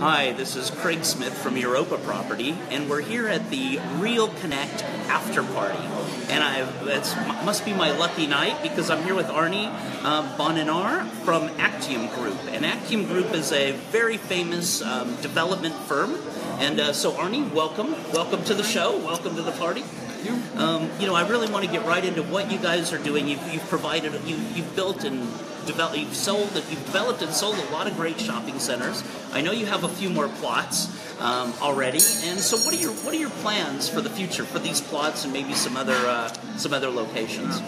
Hi, this is Craig Smith from Europa Property, and we're here at the Real Connect after party. And I it must be my lucky night because I'm here with Arne uh, Bongenaar from Acteeum Group. And Acteeum Group is a very famous um, development firm. And uh, so, Arne, welcome. Welcome to the show. Welcome to the party. Um, you know, I really want to get right into what you guys are doing. You've, you've provided, you, you've built and developed, you've sold, you've developed and sold a lot of great shopping centers. I know you have a few more plots um, already. And so, what are your what are your plans for the future for these plots and maybe some other uh, some other locations?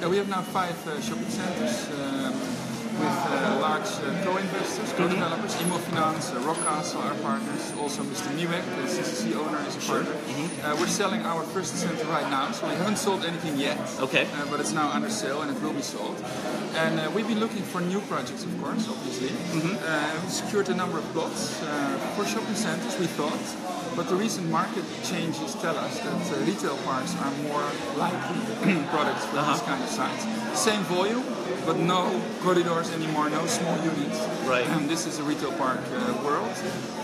Yeah, we have now five uh, shopping centers. Um, with uh, large uh, co-investors, co-developers, mm-hmm. Immofinanz, uh, Rockcastle are partners, also Mr. Miłek, the CCC owner, is a partner. Mm-hmm. Uh, we're selling our first center right now, so we haven't sold anything yet. Okay. Uh, but it's now under sale and it will be sold. And uh, we've been looking for new projects, of course, obviously. Mm-hmm. Uh, we secured a number of plots for shopping centers, we thought. But the recent market changes tell us that retail parks are more likely products for uh-huh. this kind of sites. Same volume, but no corridors anymore, no small units. Right. And this is a retail park uh, world,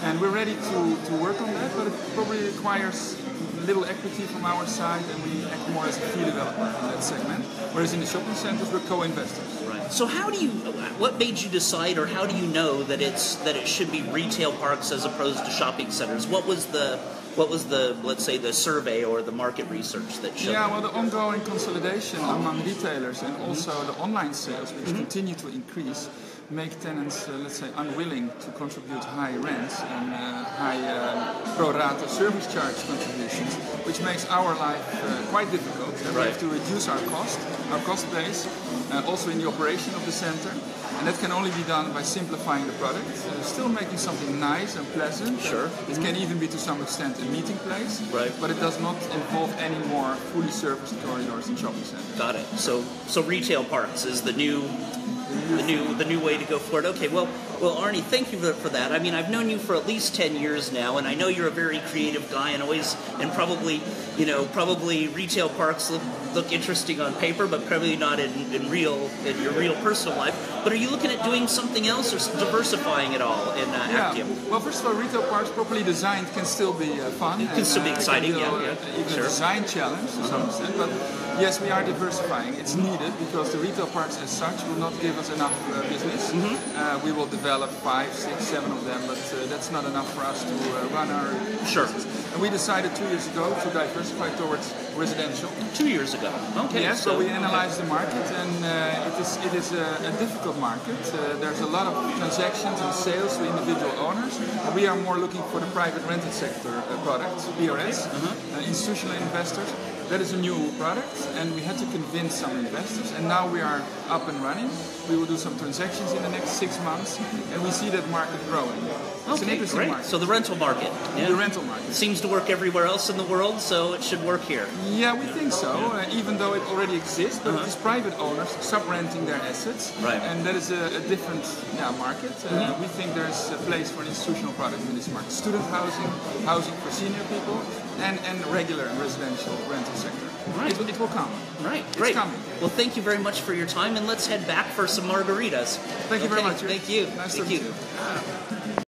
and we're ready to, to work on that, but it probably requires little equity from our side, and we act more as a fee developer in that segment. Whereas in the shopping centers, we're co-investors. So how do you? What made you decide, or how do you know that it's that it should be retail parks as opposed to shopping centers? What was the what was the let's say the survey or the market research that showed? Yeah, well, the ongoing consolidation among retailers and also the online sales, which mm-hmm. continue to increase, make tenants, uh, let's say, unwilling to contribute high rents and uh, high uh, pro rata service charge contributions, which makes our life uh, quite difficult. Right. We have to reduce our cost, our cost base, uh, also in the operation of the center. And that can only be done by simplifying the product, uh, still making something nice and pleasant. Sure. It can even be to some extent a meeting place. Right. But it does not involve any more fully serviced corridors and shopping centers. Got it. So so retail parks is the new the new the new way to go forward. Okay, well, well, Arne, thank you for, that. I mean, I've known you for at least ten years now, and I know you're a very creative guy, and always and probably you know probably retail parks look look interesting on paper, but probably not in, in real in your real personal life. But are you looking at doing something else or diversifying it all in uh, yeah. Acteeum? Well, first of all, retail parks properly designed can still be uh, fun. It can and, still be uh, exciting. Can yeah, yeah. Even sure. a design challenge to some extent, but yes, we are diversifying. It's needed because the retail parks as such will not give us enough uh, business. Mm-hmm. Uh, we will develop five, six, seven of them, but uh, that's not enough for us to uh, run our sure. Business. And we decided two years ago to diversify towards residential. Two years ago. Okay. Yes, so, so we analyzed the market, and uh, it is it is a, a difficult market. Uh, there's a lot of transactions and sales to individual owners. We are more looking for the private rented sector uh, products, PRS, uh-huh. institutional investors that is a new product, and we had to convince some investors. And now we are up and running. We will do some transactions in the next six months, and we see that market growing. It's okay, great. Market. So the rental market, yeah. the rental market seems to work everywhere else in the world, so it should work here. Yeah, we think so. Uh, even though it already exists, but uh-huh. it's private owners sub-renting their assets, right. and that is a, a different yeah, market. Uh, mm-hmm. We think there's a place for an institutional product in this market: student housing, housing for senior people, and and regular residential rental sector. Right. It, it will come. Right. It's Great. Coming. Well, thank you very much for your time, and let's head back for some margaritas. Thank you okay. very much. Thank you. Nice thank to you. you.